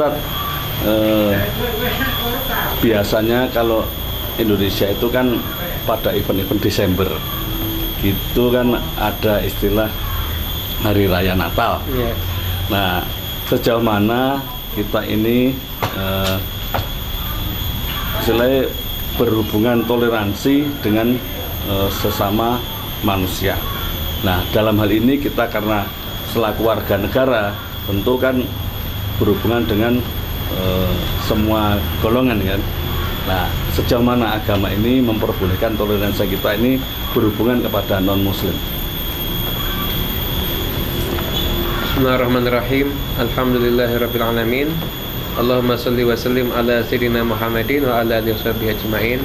Ustadz eh, biasanya kalau Indonesia itu kan pada event-event Desember itu kan ada istilah hari raya Natal. Iya. Nah, sejauh mana kita ini eh, istilahnya berhubungan toleransi dengan eh, sesama manusia. Nah, dalam hal ini kita karena selaku warga negara tentu kan berhubungan dengan eh, semua golongan kan. Nah, sejauh mana agama ini memperbolehkan toleransi kita ini berhubungan kepada non muslim? Bismillahirrahmanirrahim. Alhamdulillahirabbil alamin. Allahumma salli wa sallim ala sayyidina Muhammadin wa ala alihi washabihi ajmain.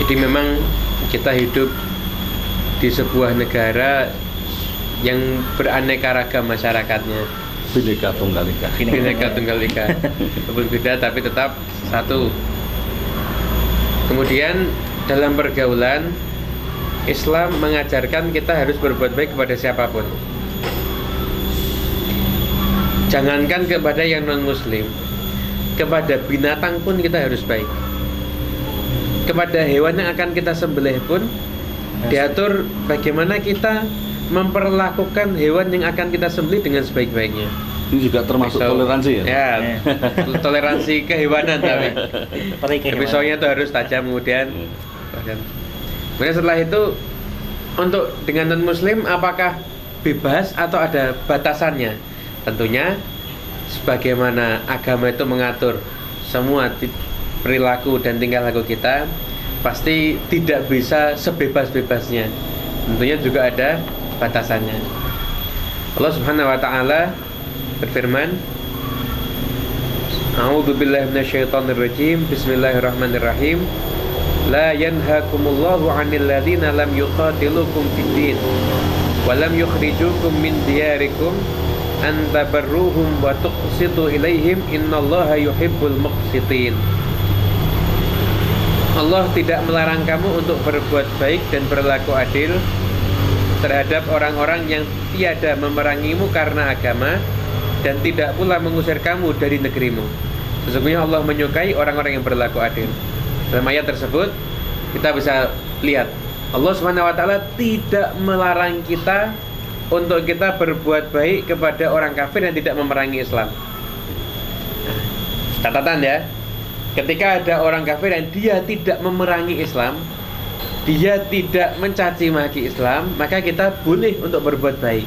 Jadi memang kita hidup di sebuah negara yang beraneka ragam masyarakatnya. Bhinneka Tunggal Ika. Bineka Tunggal Ika. Berbeda tapi tetap satu. Kemudian dalam pergaulan Islam mengajarkan kita harus berbuat baik kepada siapa pun. Jangankan kepada yang non muslim, kepada binatang pun kita harus baik. Kepada hewan yang akan kita sembelih pun diatur bagaimana kita memperlakukan hewan yang akan kita sembelih dengan sebaik-baiknya. Ini juga termasuk Pisau. toleransi ya? Ya, toleransi kehewanan tapi. Pisaunya itu harus tajam kemudian. Kemudian setelah itu untuk dengan non muslim apakah bebas atau ada batasannya? Tentunya sebagaimana agama itu mengatur semua perilaku dan tingkah laku kita pasti tidak bisa sebebas-bebasnya. Tentunya juga ada batasannya. Allah Subhanahu wa taala berfirman A'udzu billahi minasyaitonir rajim. Bismillahirrahmanirrahim. La yanhakumullahu 'anil ladzina lam yuqatilukum fid din wa lam yukhrijukum min diyarikum an tabarruhum wa tuqsitu ilaihim innallaha yuhibbul muqsitin. Allah tidak melarang kamu untuk berbuat baik dan berlaku adil terhadap orang-orang yang tiada memerangimu karena agama dan tidak pula mengusir kamu dari negerimu. Sesungguhnya Allah menyukai orang-orang yang berlaku adil. Dalam ayat tersebut kita bisa lihat Allah Subhanahu wa taala tidak melarang kita untuk kita berbuat baik kepada orang kafir yang tidak memerangi Islam. Nah, Catatan ya. Ketika ada orang kafir yang dia tidak memerangi Islam, dia tidak mencaci maki Islam, maka kita boleh untuk berbuat baik.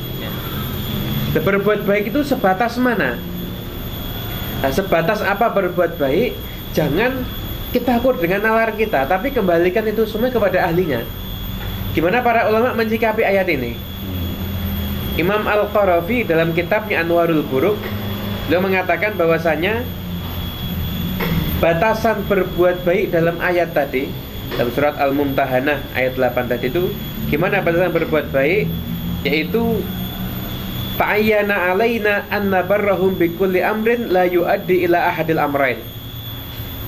Dan berbuat baik itu sebatas mana? Nah, sebatas apa berbuat baik? Jangan kita ukur dengan nalar kita, tapi kembalikan itu semua kepada ahlinya. Gimana para ulama menyikapi ayat ini? Imam Al-Qarafi dalam kitabnya Anwarul Buruk beliau mengatakan bahwasanya batasan berbuat baik dalam ayat tadi dalam surat Al-Mumtahanah ayat 8 tadi itu gimana batasan berbuat baik yaitu ta'ayyana alaina an nabarrahum bi kulli amrin la yuaddi ila ahadil amrain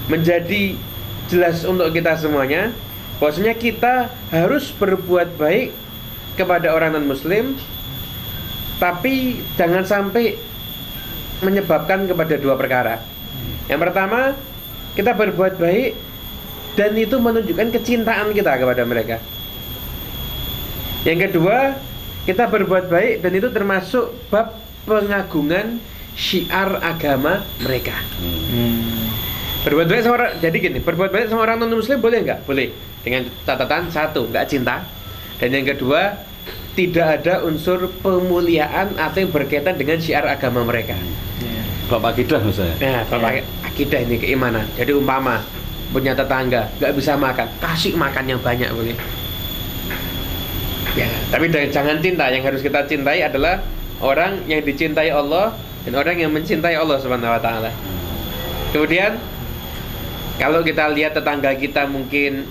menjadi jelas untuk kita semuanya bahwasanya kita harus berbuat baik kepada orang non muslim tapi jangan sampai menyebabkan kepada dua perkara. Yang pertama, kita berbuat baik dan itu menunjukkan kecintaan kita kepada mereka. Yang kedua, kita berbuat baik dan itu termasuk bab pengagungan syiar agama mereka. Hmm. Berbuat baik sama orang, jadi gini, berbuat baik sama orang non muslim boleh nggak? Boleh. Dengan catatan satu, nggak cinta. Dan yang kedua, tidak ada unsur pemuliaan atau yang berkaitan dengan syiar agama mereka. Ya. Bapak Akidah misalnya. Nah, bapak akidah ini keimanan. Jadi umpama punya tetangga nggak bisa makan, kasih makan yang banyak boleh. Ya, tapi dan- jangan cinta. Yang harus kita cintai adalah orang yang dicintai Allah dan orang yang mencintai Allah Subhanahu wa taala. Kemudian kalau kita lihat tetangga kita mungkin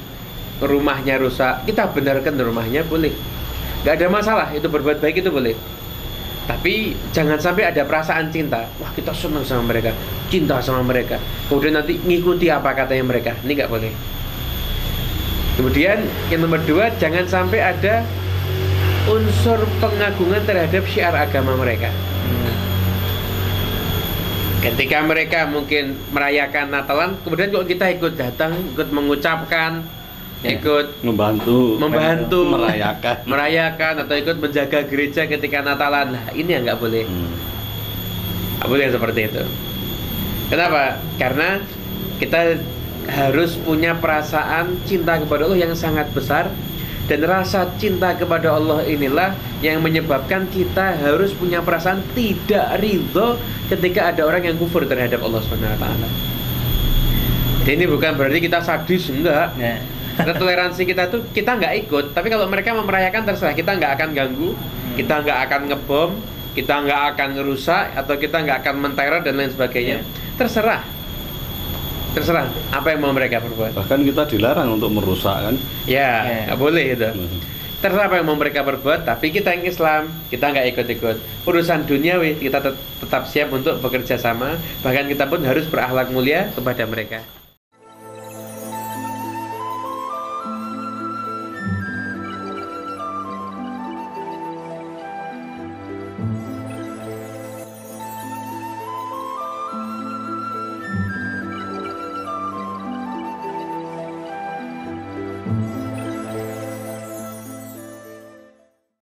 rumahnya rusak, kita benarkan rumahnya boleh. Gak ada masalah, itu berbuat baik itu boleh. Tapi jangan sampai ada perasaan cinta. Wah kita senang sama mereka, cinta sama mereka. Kemudian nanti ngikuti apa katanya mereka. Ini nggak boleh. Kemudian yang nomor dua, jangan sampai ada unsur pengagungan terhadap syiar agama mereka. ketika mereka mungkin merayakan Natalan kemudian kalau kita ikut datang ikut mengucapkan Ya. ikut membantu membantu merayakan merayakan atau ikut menjaga gereja ketika Natalan lah ini yang nggak boleh Hmm. nggak boleh seperti itu kenapa karena kita harus punya perasaan cinta kepada Allah yang sangat besar dan rasa cinta kepada Allah inilah yang menyebabkan kita harus punya perasaan tidak ridho ketika ada orang yang kufur terhadap Allah Subhanahu wa taala. Jadi ini bukan berarti kita sadis enggak. Ya. Toleransi kita tuh kita nggak ikut, tapi kalau mereka merayakan terserah kita nggak akan ganggu, kita nggak akan ngebom, kita nggak akan ngerusak atau kita nggak akan menteror dan lain sebagainya. Terserah, terserah apa yang mau mereka perbuat. bahkan kita dilarang untuk merusak kan Ya, Ya. nggak boleh itu. Hmm. Terserah apa yang mau mereka perbuat, tapi kita yang Islam kita nggak ikut-ikut. Urusan duniawi kita tet- tetap siap untuk bekerja sama, bahkan kita pun harus berakhlak mulia kepada mereka.